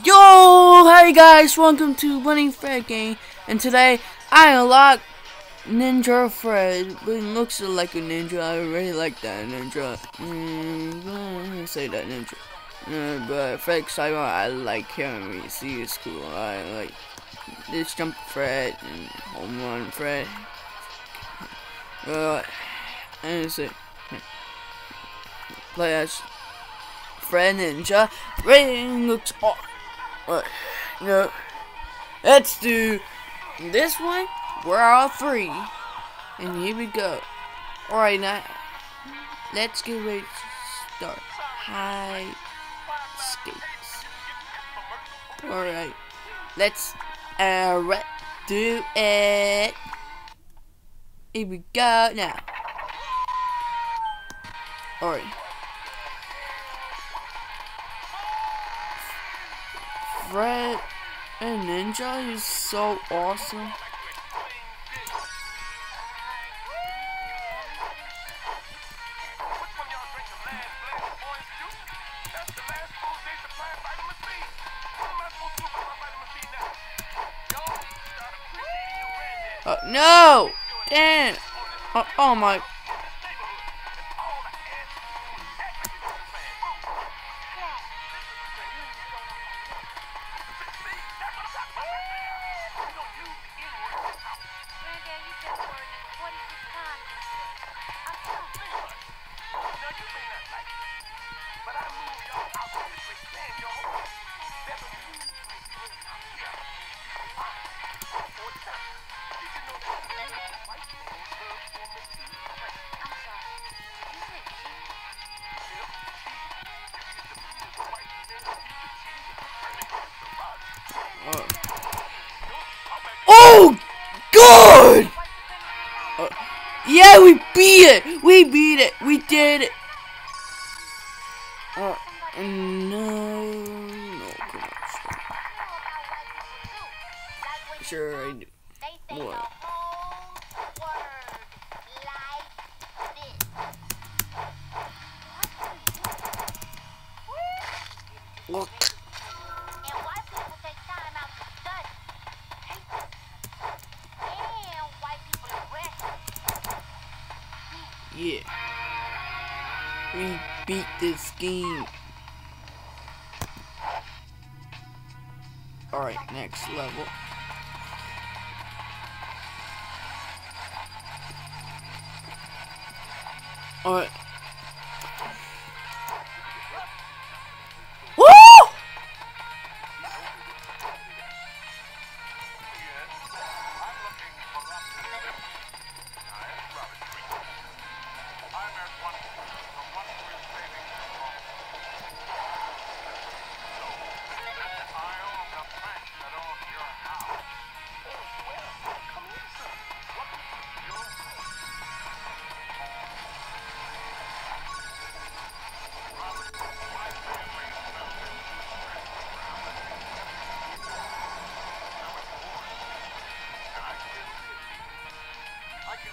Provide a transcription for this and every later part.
Yo, hey guys, welcome to Running Fred Game, and today I unlock Ninja Fred, but he looks like a ninja, I really like that ninja, mm, say that ninja, uh, but Fred Simon, I like him, you see it's cool, I like this jump Fred, and home run Fred, uh, and say, play as Fred Ninja, ring looks awesome. What? No. Let's do this one. We're all three. And here we go. Alright, now. Let's get ready to start. High skates. Alright. Let's uh, do it. Here we go now. Alright. Fred and Ninja is so awesome. Uh, no! Damn! Oh, oh my good! Uh, yeah, we beat it! We beat it! We did it! Uh, no, no. Sure, I do. What? Look. Yeah. We beat this game. Alright, next level. Alright.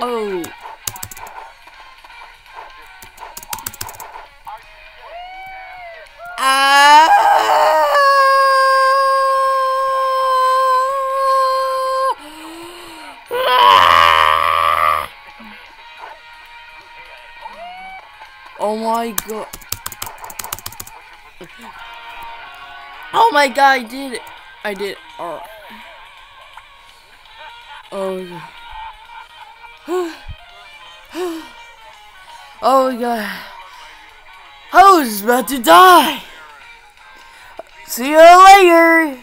Oh. Ah! Oh my god. Oh my god, I did it. I did it. Oh. Oh god. Oh god. I was about to die. See you later.